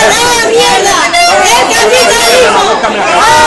capitalismo! ¡A la mierda! ¡El capitalismo!